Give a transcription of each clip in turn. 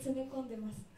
詰め込んでます。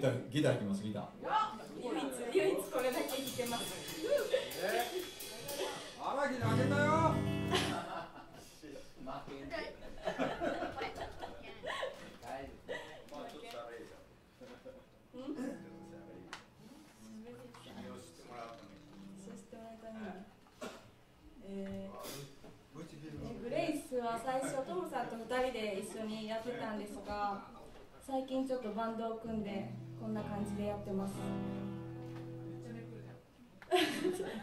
ターギター弾きますギター。唯一唯一これだけ弾けます荒木投げたよまあちょっと喋れじゃんうんええグレイスは最初トムさんと2人で一緒にやってたんですが最近ちょっとバンドを組んでこんな感じでやってます。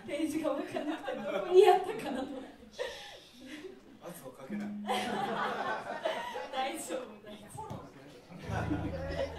ページが分からなくてどこにやったかなと。思って圧をかけない。大丈夫大丈夫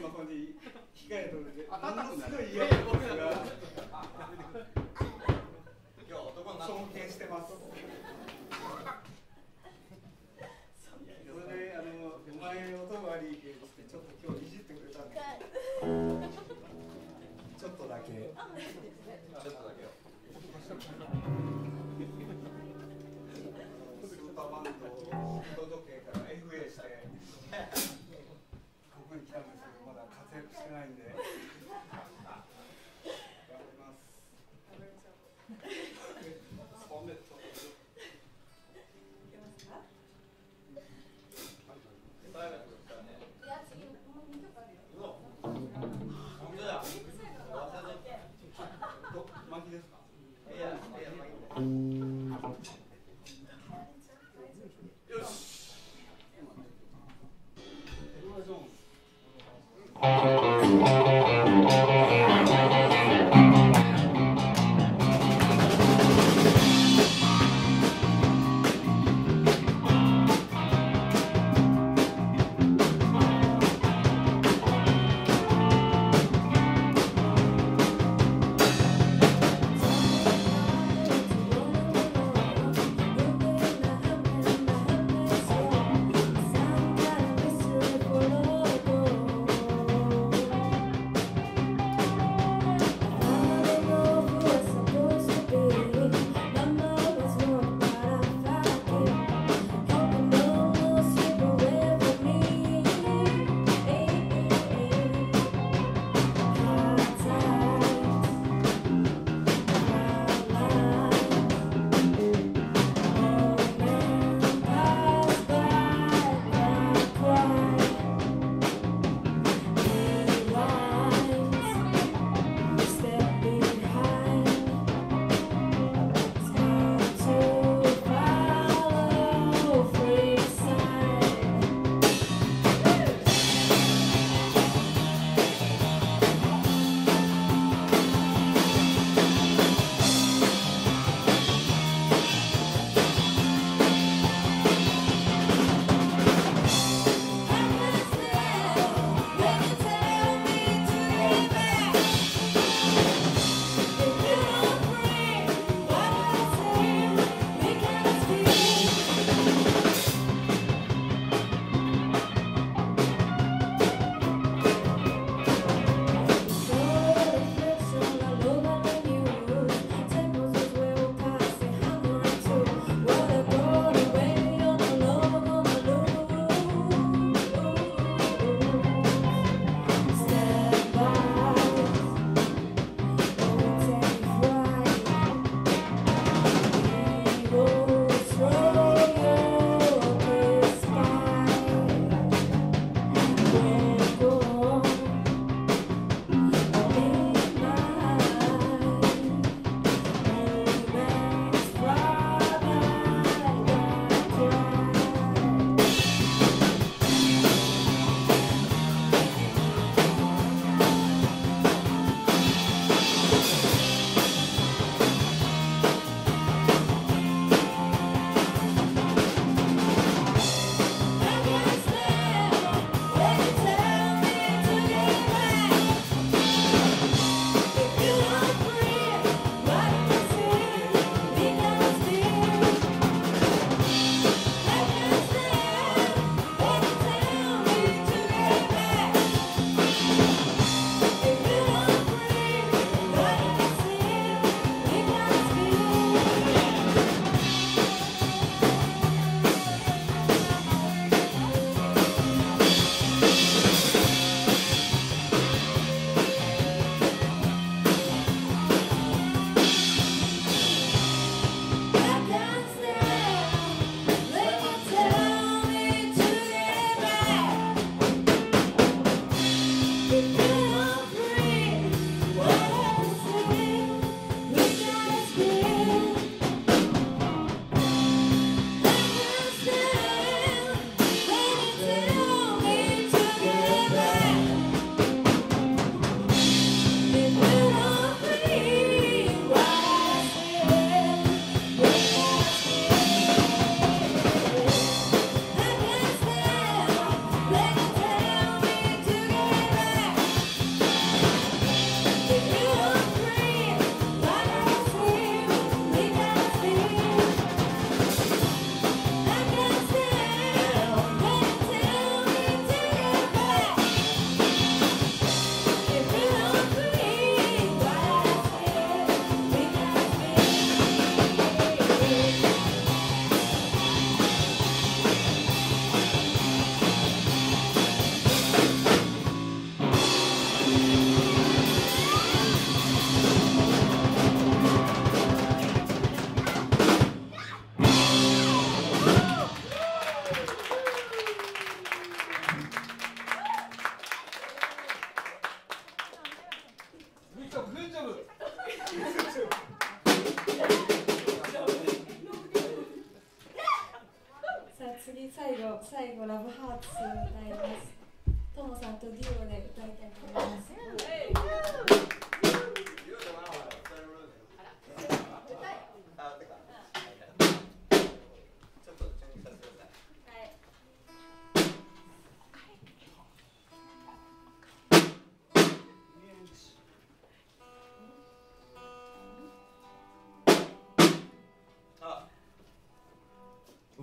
のまに控えとるんで、あ、のすごい嫌な僕が。今日男にな尊敬してます。 살아있네.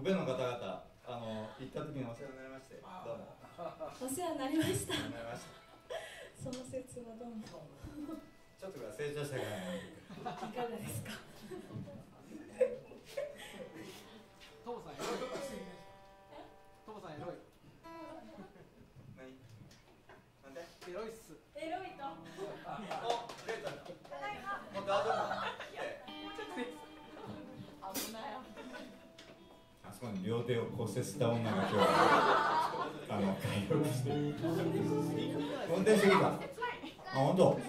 部の方々あの行った時にお世話になりましてどうも。お世話になりました。その説はどうも。ちょっとぐらい成長したからいかがですか？トモさんそこに両手を骨折した女が今日は あの会話してる。運転してきた。あ本当？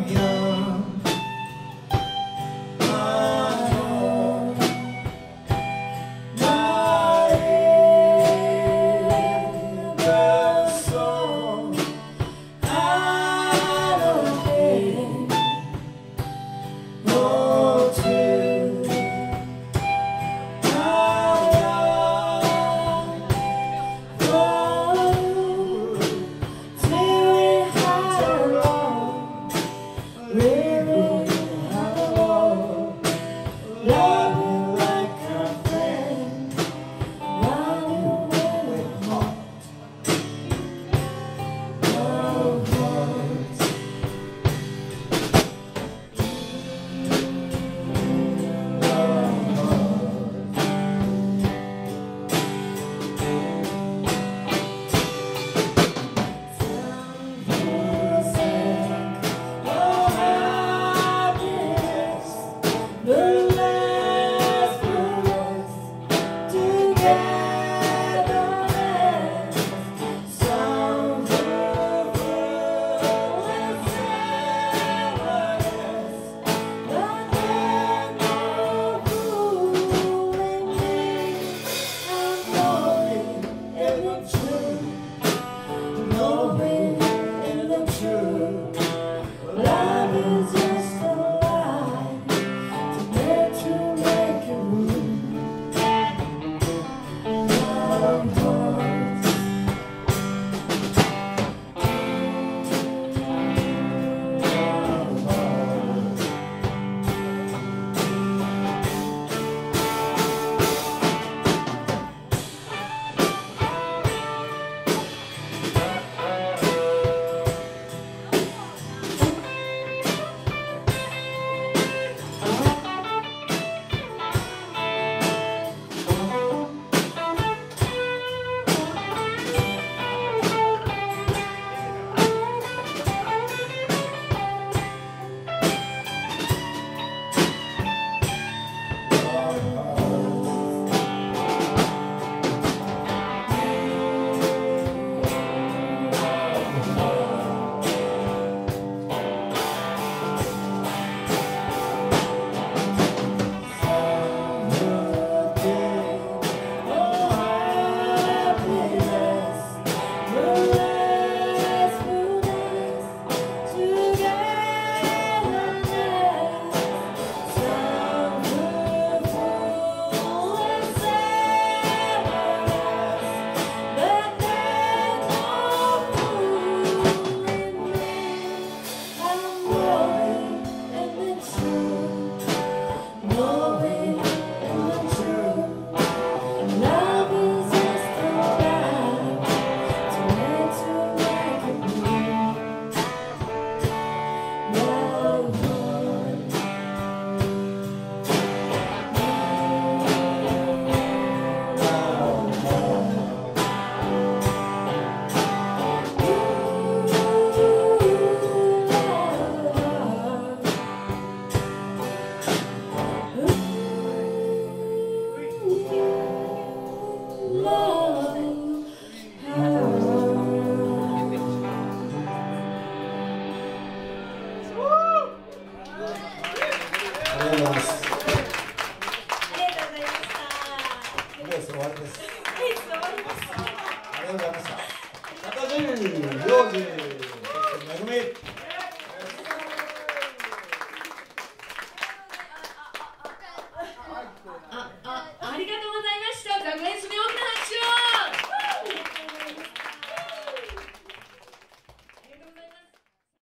young. Yeah.